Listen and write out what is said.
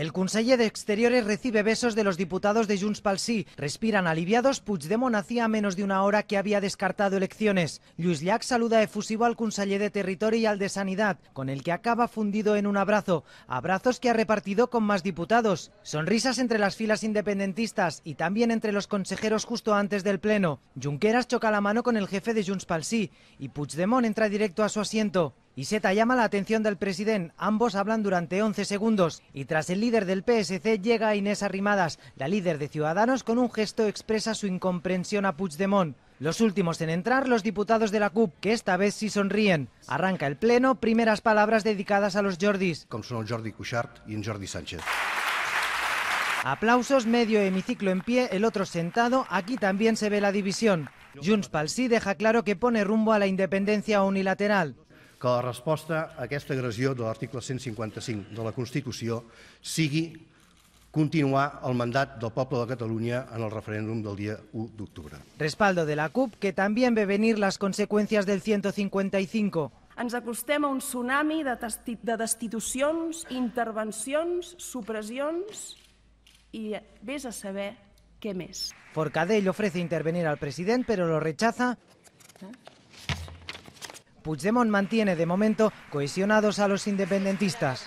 El conseller de Exteriores recibe besos de los diputados de Junts pel. Respiran aliviados. Puigdemont hacía menos de una hora que había descartado elecciones. Lluís Llach saluda efusivo al conseller de Territorio y al de Sanidad, con el que acaba fundido en un abrazo. Abrazos que ha repartido con más diputados. Sonrisas entre las filas independentistas y también entre los consejeros justo antes del pleno. Junqueras choca la mano con el jefe de Junts pel Sí y Puigdemont entra directo a su asiento. Iseta llama la atención del presidente. Ambos hablan durante 11 segundos y tras el líder del PSC llega Inés Arrimadas. La líder de Ciudadanos con un gesto expresa su incomprensión a Puigdemont. Los últimos en entrar, los diputados de la CUP, que esta vez sí sonríen. Arranca el pleno, primeras palabras dedicadas a los Jordis. com el Jordi Cuixart en Jordi Sánchez. Aplausos, medio hemiciclo en pie, el otro sentado. Aquí también se ve la división. Junts pel Sí deja claro que pone rumbo a la independencia unilateral. Que la resposta a aquesta agressió de l'article 155 de la Constitució sigui continuar el mandat del poble de Catalunya en el referèndum del dia 1 d'octubre. Respaldo de la CUP, que también ve venir las consecuencias del 155. Ens acostem a un tsunami de, testi- de destitucions, intervencions, supressions i vés a saber què més. Forcadell ofrece intervenir al presidente, pero lo rechaza. Puigdemont mantiene de momento cohesionados a los independentistas.